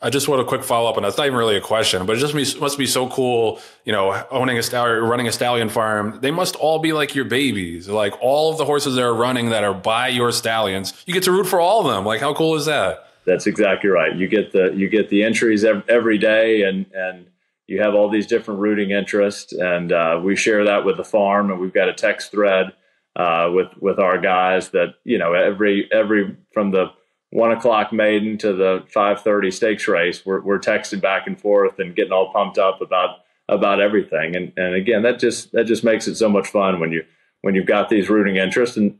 I just want a quick follow up, and that's not even really a question, but it just must be so cool, you know, owning a stallion, running a stallion farm. They must all be like your babies, like all of the horses that are running that are by your stallions. You get to root for all of them. Like, how cool is that? That's exactly right. You get the you get the entries every day, and and you have all these different rooting interests, and uh, we share that with the farm, and we've got a text thread uh, with with our guys that you know every every from the one o'clock maiden to the 530 stakes race we're, we're texting back and forth and getting all pumped up about about everything. And and again that just that just makes it so much fun when you when you've got these rooting interests and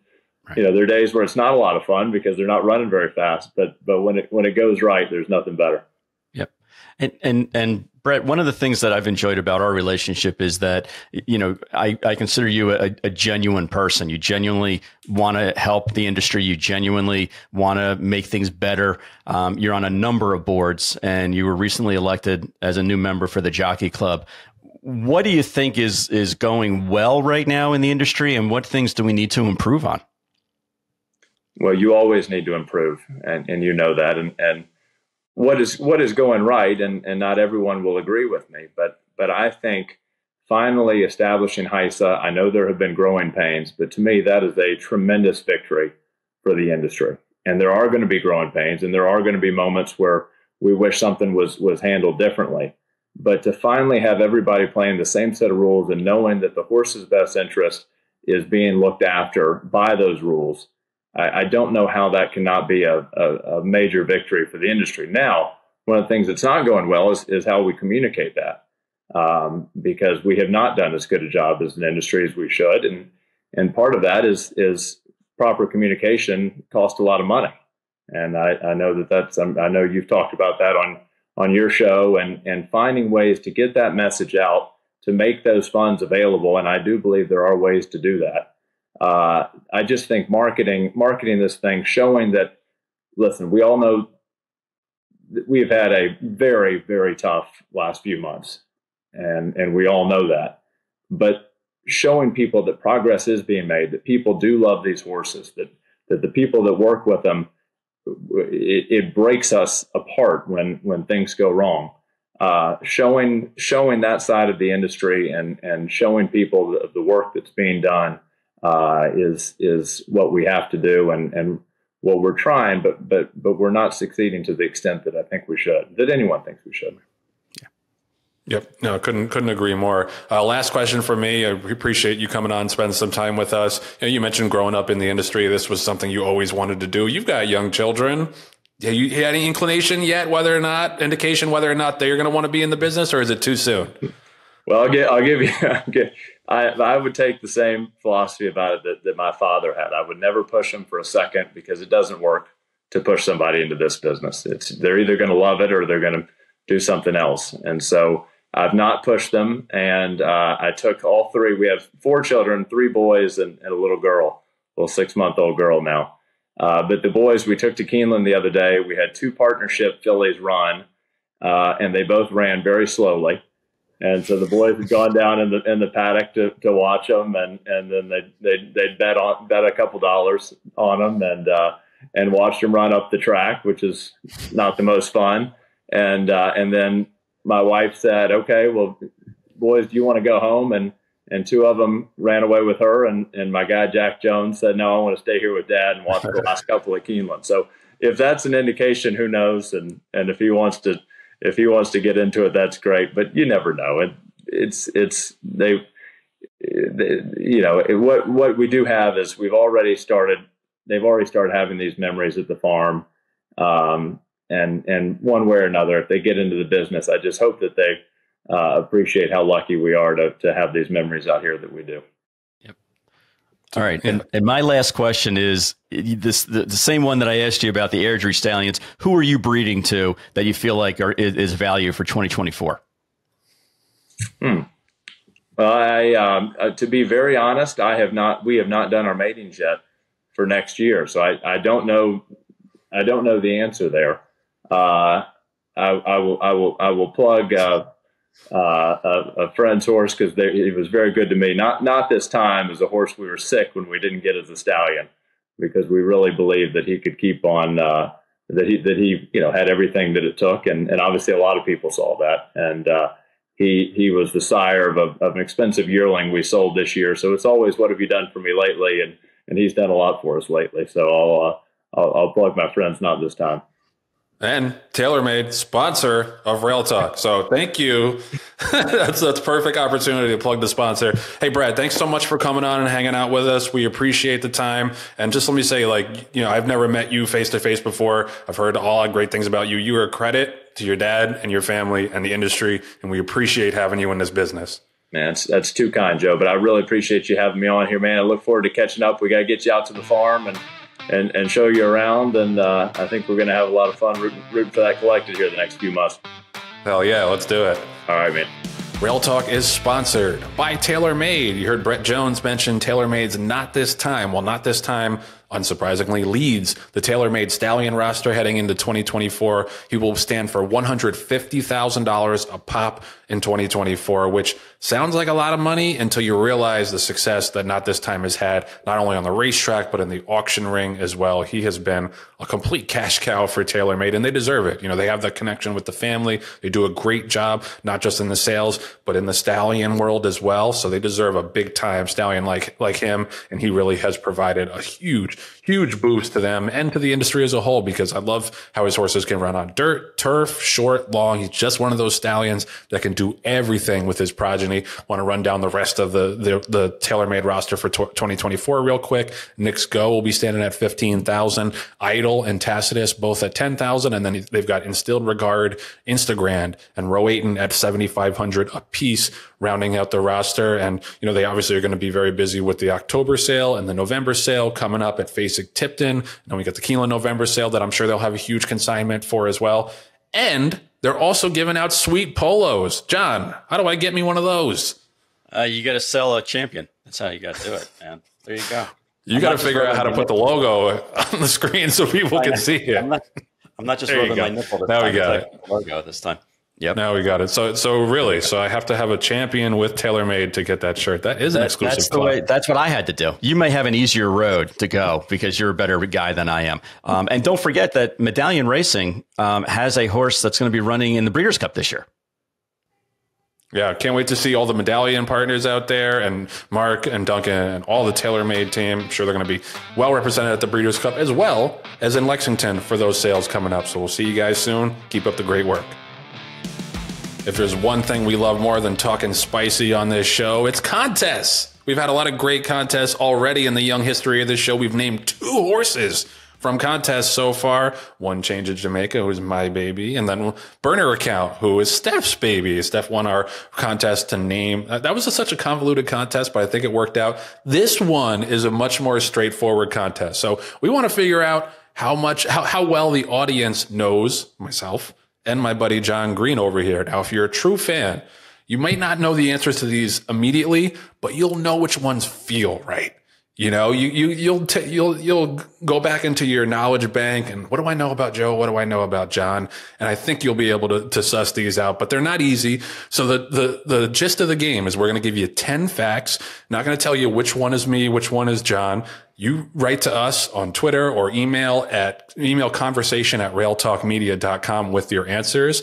right. you know there are days where it's not a lot of fun because they're not running very fast but but when it when it goes right there's nothing better. Yep. And and and Bret, one of the things that I've enjoyed about our relationship is that, you know, I, I consider you a, a genuine person. You genuinely want to help the industry. You genuinely want to make things better. Um, you're on a number of boards and you were recently elected as a new member for the Jockey Club. What do you think is, is going well right now in the industry and what things do we need to improve on? Well, you always need to improve and, and you know that. And, and, what is what is going right, and, and not everyone will agree with me, but but I think finally establishing HISA, I know there have been growing pains, but to me that is a tremendous victory for the industry. And there are going to be growing pains, and there are going to be moments where we wish something was was handled differently. But to finally have everybody playing the same set of rules and knowing that the horse's best interest is being looked after by those rules I, I don't know how that cannot be a, a, a, major victory for the industry. Now, one of the things that's not going well is, is how we communicate that, um, because we have not done as good a job as an industry as we should, and and part of that is is proper communication costs a lot of money, and I, I know that that's I know you've talked about that on on your show, and and finding ways to get that message out to make those funds available, and I do believe there are ways to do that uh, I just think marketing, marketing this thing, showing that, listen, we all know we've had a very, very tough last few months, and and we all know that. But showing people that progress is being made, that people do love these horses, that that the people that work with them, it, it breaks us apart when when things go wrong. Uh, showing showing that side of the industry and and showing people the, the work that's being done uh, is is what we have to do and and what we're trying, but but but we're not succeeding to the extent that I think we should, that anyone thinks we should. Yeah. Yep. No, couldn't couldn't agree more. Uh, last question for me. I appreciate you coming on, spending some time with us. You, know, you mentioned growing up in the industry. This was something you always wanted to do. You've got young children. Have you had any inclination yet, whether or not indication whether or not they're going to want to be in the business, or is it too soon? Well, I'll, get, I'll give you. I'll I, I would take the same philosophy about it that, that my father had. I would never push them for a second because it doesn't work to push somebody into this business. It's they're either going to love it or they're going to do something else. And so I've not pushed them. And uh, I took all three. We have four children, three boys and, and a little girl, a little six month old girl now. Uh, but the boys we took to Keeneland the other day. We had two partnership fillies run, uh, and they both ran very slowly. And so the boys had gone down in the in the paddock to, to watch them, and, and then they they they bet on bet a couple dollars on them, and uh, and watched them run up the track, which is not the most fun. And uh, and then my wife said, "Okay, well, boys, do you want to go home?" And and two of them ran away with her, and and my guy Jack Jones said, "No, I want to stay here with Dad and watch the last couple of Keeneland." So if that's an indication, who knows? And and if he wants to if he wants to get into it, that's great. But you never know. It, it's it's they, they you know it, what what we do have is we've already started. They've already started having these memories at the farm, um, and and one way or another, if they get into the business, I just hope that they uh, appreciate how lucky we are to to have these memories out here that we do. All right. And, and my last question is this the, the, same one that I asked you about the Airdrie Stallions. Who are you breeding to that you feel like are, is, is value for 2024? Hmm. Well, I, um, uh, to be very honest, I have not. We have not done our matings yet for next year, so I, I don't know. I don't know the answer there. Uh, I, I, will. I will. I will plug uh, uh, a, a, friend's horse because he was very good to me. Not not this time as a horse we were sick when we didn't get as a stallion because we really believed that he could keep on. Uh, that he that he you know had everything that it took, and and obviously a lot of people saw that and uh, he he was the sire of, a, of an expensive yearling we sold this year. So it's always what have you done for me lately, and and he's done a lot for us lately. So I'll uh, I'll, I'll plug my friends not this time and TaylorMade sponsor of Rail Talk. So thank you. that's that's perfect opportunity to plug the sponsor. Hey Bret, thanks so much for coming on and hanging out with us. We appreciate the time. And just let me say, like, you know, I've never met you face to face before. I've heard all great things about you. You are a credit to your dad and your family and the industry, and we appreciate having you in this business. Man, that's, that's too kind, Joe. But I really appreciate you having me on here, man. I look forward to catching up. We got to get you out to the farm and and, and show you around. And uh, I think we're going to have a lot of fun rooting, rooting for that collected here the next few months. Hell yeah, let's do it. All right, man. Rail Talk is sponsored by TaylorMade. You heard Bret Jones mention TaylorMade's Not This Time. Well, Not This Time unsurprisingly, leads the TaylorMade Stallion roster heading into 2024. He will stand for $150,000 a pop in 2024, which sounds like a lot of money until you realize the success that Not This Time has had, not only on the racetrack, but in the auction ring as well. He has been a complete cash cow for TaylorMade, and they deserve it. You know, they have the connection with the family. They do a great job, not just in the sales, but in the stallion world as well. So they deserve a big time stallion like, like him. And he really has provided a huge, huge boost to them and to the industry as a whole because I love how his horses can run on dirt, turf, short, long. He's just one of those stallions that can do everything with his progeny. Want to run down the rest of the the, the TaylorMade roster for 2024 real quick. Knicks Go will be standing at 15,000. Idol and Tacitus both at 10,000. And then they've got Instilled Regard, Instagrand, and Row8 at 7,500 a piece rounding out the roster. And, you know, they obviously are going to be very busy with the October sale and the November sale coming up at Fasig Tipton. And then we got the Keeneland November sale that I'm sure they'll have a huge consignment for as well. And they're also giving out sweet polos. Jon, how do I get me one of those? Uh, you got to sell a champion. That's how you got to do it, man. There you go. You got to figure out how to put the logo on the screen so people can see it. I'm not, I'm not just rubbing my nipple. now time. we got it. Logo this time. Yep. Now we got it. So so really, so I have to have a champion with TaylorMade to get that shirt. That is an that, exclusive. That's the way. That's what I had to do. You may have an easier road to go because you're a better guy than I am. Um, and don't forget that Medallion Racing um, has a horse that's going to be running in the Breeders' Cup this year. Yeah, can't wait to see all the medallion partners out there and Mark and Duncan and all the TaylorMade team. I'm sure they're going to be well represented at the Breeders' Cup as well as in Lexington for those sales coming up. So we'll see you guys soon. Keep up the great work. If there's one thing we love more than talking spicy on this show, it's contests. We've had a lot of great contests already in the young history of this show. We've named two horses from contests so far. One change of Jamaica, who's my baby, and then burner account, who is Steph's baby. Steph won our contest to name. Uh, that was a, such a convoluted contest, but I think it worked out. This one is a much more straightforward contest. So we want to figure out how much, how, how well the audience knows myself and my buddy Jon Green over here. Now, if you're a true fan, you might not know the answers to these immediately, but you'll know which ones feel right. You know, you you you'll t- you'll you'll go back into your knowledge bank and what do I know about Joe? What do I know about Jon? And I think you'll be able to, to suss these out, but they're not easy. So the the the gist of the game is we're going to give you ten facts. Not going to tell you which one is me, which one is Jon. You write to us on Twitter or email at email conversation at railtalkmedia.com with your answers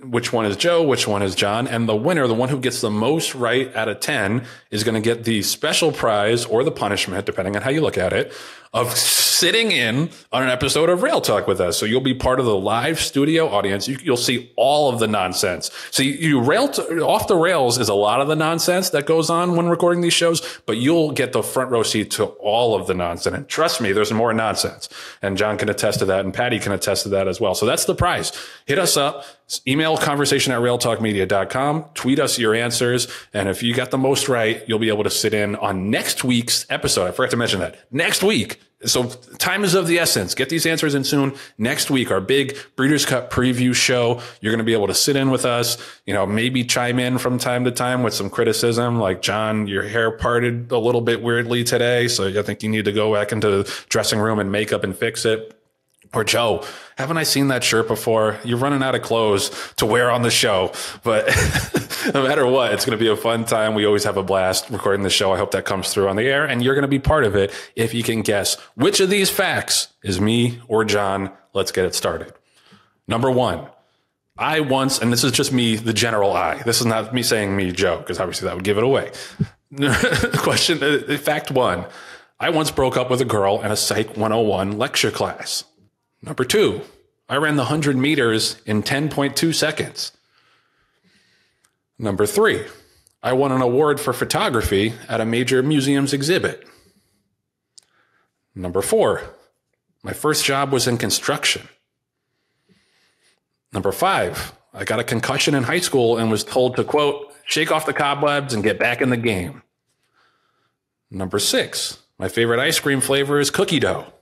which one is Joe, which one is Jon, and the winner, the one who gets the most right out of 10 is going to get the special prize or the punishment, depending on how you look at it, of sitting in on an episode of Rail Talk with us. So you'll be part of the live studio audience. You, will see all of the nonsense. So you, rail off the rails is a lot of the nonsense that goes on when recording these shows, but you'll get the front row seat to all of the nonsense. And trust me, there's more nonsense. And Jon can attest to that, and Patty can attest to that as well. So that's the prize. Hit us up email conversation at railtalkmedia.com, tweet us your answers. And if you got the most right, you'll be able to sit in on next week's episode. I forgot to mention that next week. So time is of the essence. Get these answers in soon. Next week, our big Breeders' Cup preview show. You're going to be able to sit in with us, you know, maybe chime in from time to time with some criticism like, Jon, your hair parted a little bit weirdly today. So I think you need to go back into the dressing room and makeup and fix it. Or Joe, haven't I seen that shirt before? You're running out of clothes to wear on the show. But no matter what, it's going to be a fun time. We always have a blast recording the show. I hope that comes through on the air and you're going to be part of it if you can guess which of these facts is me or Jon. Let's get it started. Number one, I once, and this is just me, the general I. This is not me saying me, Joe, because obviously that would give it away. Question, uh, fact one. I once broke up with a girl in a Psych 101 lecture class. Number two, I ran the 100 meters in 10.2 seconds. Number three, I won an award for photography at a major museum's exhibit. Number four, my first job was in construction. Number five, I got a concussion in high school and was told to, quote, shake off the cobwebs and get back in the game. Number six, my favorite ice cream flavor is cookie dough.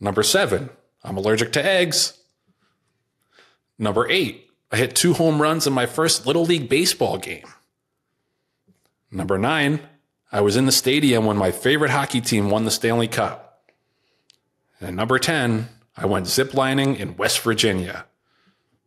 Number seven, I'm allergic to eggs. Number eight, I hit two home runs in my first Little League Baseball game. Number nine, I was in the stadium when my favorite hockey team won the Stanley Cup. And number 10, I went ziplining in West Virginia.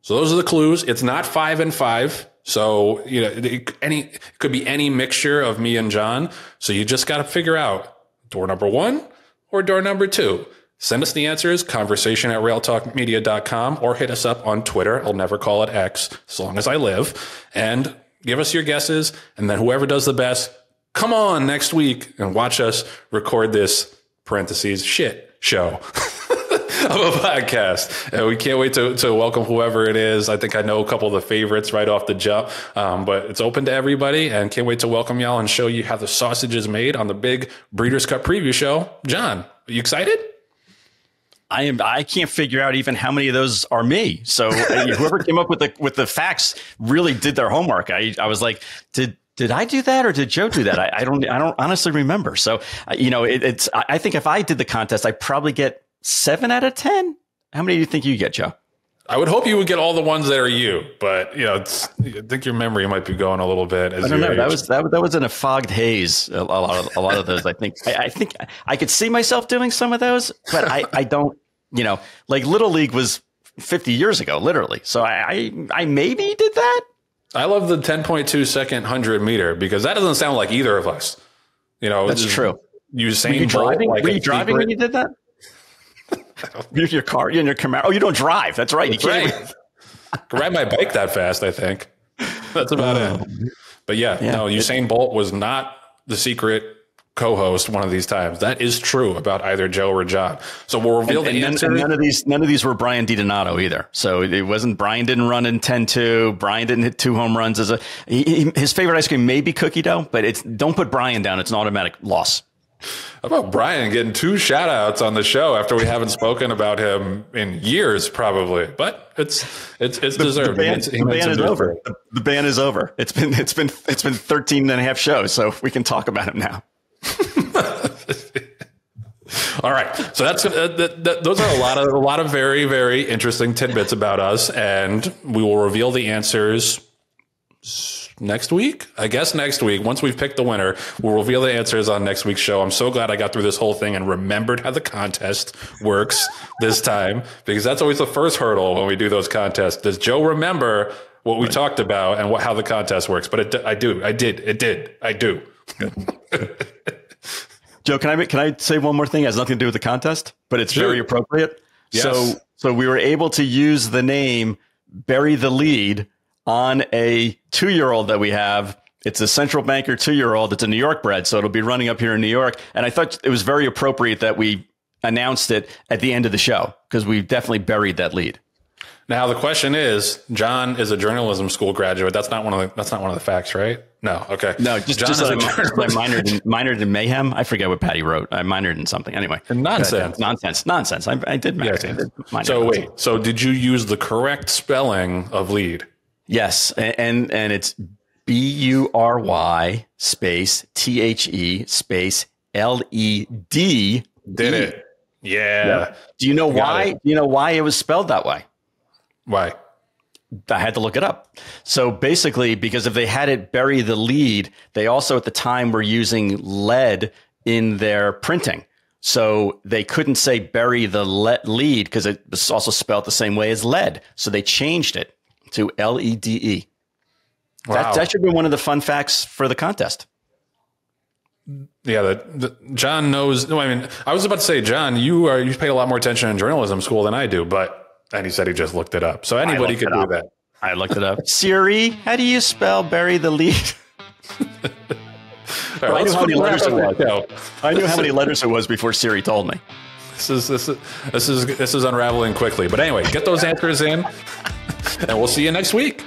So those are the clues. It's not five and five. So, you know, it, any, it could be any mixture of me and Jon. So you just got to figure out door number one or door number two. Send us the answers, conversation at railtalkmedia.com, or hit us up on Twitter. I'll never call it X as long as I live. And give us your guesses. And then whoever does the best, come on next week and watch us record this parentheses shit show. of a podcast. And we can't wait to, to welcome whoever it is. I think I know a couple of the favorites right off the jump, um, but it's open to everybody and can't wait to welcome y'all and show you how the sausage is made on the big Breeders' Cup preview show. Jon, are you excited? I am. I can't figure out even how many of those are me. So uh, whoever came up with the with the facts really did their homework. I I was like, did did I do that or did Joe do that? I, I don't I don't honestly remember. So uh, you know, it, it's. I think if I did the contest, I probably get seven out of ten. How many do you think you get, Joe? I would hope you would get all the ones that are you, but you know, I think your memory might be going a little bit. As I don't know. Age. That was that, that was in a fogged haze. A, lot of a lot of those. I think I, I, think I could see myself doing some of those, but I I don't. You know, like Little League was 50 years ago, literally. So I I, I maybe did that. I love the 10.2 second hundred meter because that doesn't sound like either of us. You know, that's true. You driving? Like were you driving when you did that? You're your car, you're in your Camaro. Oh, you don't drive. That's right. That's you can't right. Even... ride my bike that fast. I think that's about oh. it. But yeah, yeah, no, Usain Bolt was not the secret co-host one of these times. That is true about either Joe or Jon. So we'll reveal and, the and answer. None, of these, none of these were Brian DiDonato either. So it wasn't Brian didn't run in 10-2. Brian didn't hit two home runs as a he, his favorite ice cream may be cookie dough, but it's don't put Brian down. It's an automatic loss. How about Brian getting two shout outs on the show after we haven't spoken about him in years, probably? But it's it's it's deserved. The, ban, the ban is over. The, the ban is over. It's been it's been it's been 13 and a half shows, so we can talk about him now. All right, so that's uh, that, that, those are a lot of a lot of very very interesting tidbits about us, and we will reveal the answers next week. I guess next week, once we've picked the winner, we'll reveal the answers on next week's show. I'm so glad I got through this whole thing and remembered how the contest works this time because that's always the first hurdle when we do those contests. Does Joe remember what we right. talked about and what, how the contest works? But it, I do. I did. It did. I do. Joe, can I can I say one more thing? It has nothing to do with the contest, but it's sure. very appropriate. Yes. So so we were able to use the name "Bury the Lead" on a two year old that we have. It's a central banker two year old. It's a New York bred, so it'll be running up here in New York. And I thought it was very appropriate that we announced it at the end of the show because we definitely buried that lead. Now the question is, Jon is a journalism school graduate. That's not one of the, that's not one of the facts, right? No, okay. No, just, Jon just is a I, I minored, in, minored in mayhem. I forget what Patty wrote. I minored in something. Anyway, Nonsense. nonsense, nonsense. I, I did. Yeah, I did So wait, so did you use the correct spelling of lead? Yes, a- and and it's B U R Y space T H E space L E D. Did it? Yeah. Do you know Got why? it. Do you know why it was spelled that way? Why? I had to look it up. So basically, because if they had it bury the lead, they also at the time were using lead in their printing. So they couldn't say bury the lead because it was also spelled the same way as lead. So they changed it to L E D E. Wow. That, that should be one of the fun facts for the contest. Yeah, the, the, Jon knows. No, I mean, I was about to say, Jon, you are you pay a lot more attention in journalism school than I do, but and he said he just looked it up. So anybody could do up. that. I looked it up. Siri, how do you spell bury the lead? Right, I knew how many letters it was. show. I knew how many letters it was before Siri told me. This is this is this is this is unraveling quickly. But anyway, get those answers in, and we'll see you next week.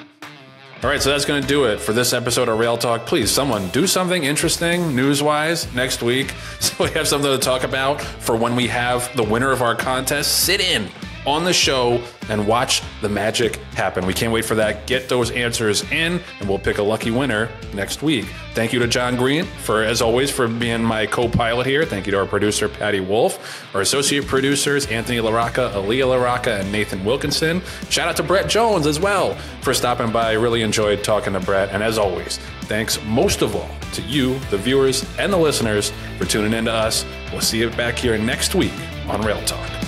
All right, so that's going to do it for this episode of Rail Talk. Please, someone do something interesting news wise next week so we have something to talk about for when we have the winner of our contest sit in on the show and watch the magic happen. We can't wait for that. Get those answers in, and we'll pick a lucky winner next week. Thank you to Jon Green for, as always, for being my co-pilot here. Thank you to our producer Patty Wolf, our associate producers Anthony LaRocca, Aaliyah LaRocca, and Nathan Wilkinson. Shout out to Bret Jones as well for stopping by. I Really enjoyed talking to Bret, and as always, thanks most of all to you, the viewers and the listeners, for tuning in to us. We'll see you back here next week on Rail Talk.